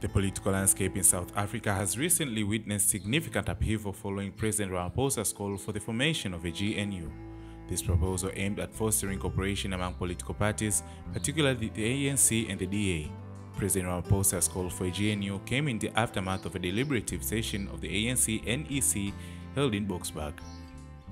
The political landscape in South Africa has recently witnessed significant upheaval following President Ramaphosa's call for the formation of a GNU. This proposal aimed at fostering cooperation among political parties, particularly the ANC and the DA. President Ramaphosa's call for a GNU came in the aftermath of a deliberative session of the ANC NEC held in Boksburg.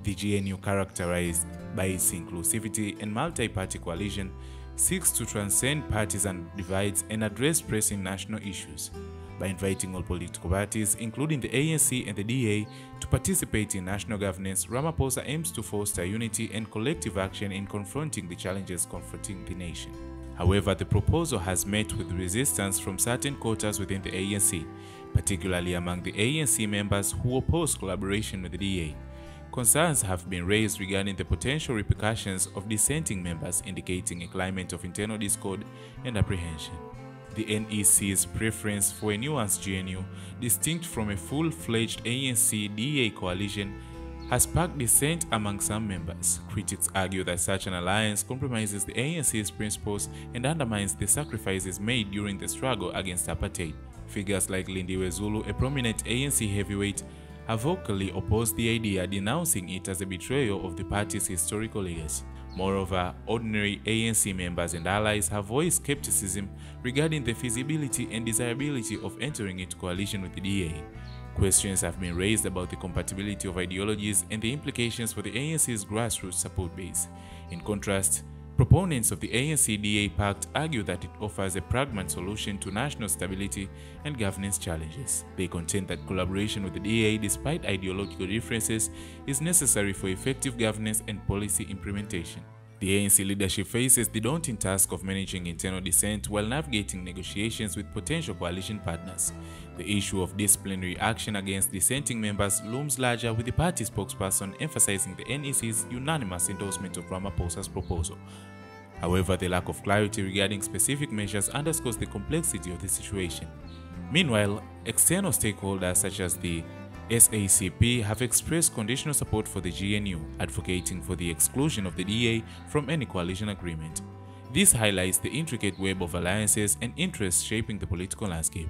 The GNU, characterized by its inclusivity and multi-party coalition, seeks to transcend partisan divides and address pressing national issues. By inviting all political parties, including the ANC and the DA, to participate in national governance, Ramaphosa aims to foster unity and collective action in confronting the challenges confronting the nation. However, the proposal has met with resistance from certain quarters within the ANC, particularly among the ANC members who oppose collaboration with the DA. Concerns have been raised regarding the potential repercussions of dissenting members indicating a climate of internal discord and apprehension. The NEC's preference for a nuanced GNU, distinct from a full-fledged ANC-DA coalition, has sparked dissent among some members. Critics argue that such an alliance compromises the ANC's principles and undermines the sacrifices made during the struggle against apartheid. Figures like Lindiwe Zulu, a prominent ANC heavyweight, have vocally opposed the idea, denouncing it as a betrayal of the party's historical legacy. Moreover, ordinary ANC members and allies have voiced skepticism regarding the feasibility and desirability of entering into coalition with the DA. Questions have been raised about the compatibility of ideologies and the implications for the ANC's grassroots support base. In contrast, Proponents of the ANC-DA pact argue that it offers a pragmatic solution to national stability and governance challenges. They contend that collaboration with the DA, despite ideological differences, is necessary for effective governance and policy implementation. The ANC leadership faces the daunting task of managing internal dissent while navigating negotiations with potential coalition partners. The issue of disciplinary action against dissenting members looms larger with the party spokesperson emphasizing the NEC's unanimous endorsement of Ramaphosa's proposal. However, the lack of clarity regarding specific measures underscores the complexity of the situation. Meanwhile, external stakeholders such as the SACP have expressed conditional support for the GNU, advocating for the exclusion of the DA from any coalition agreement. This highlights the intricate web of alliances and interests shaping the political landscape.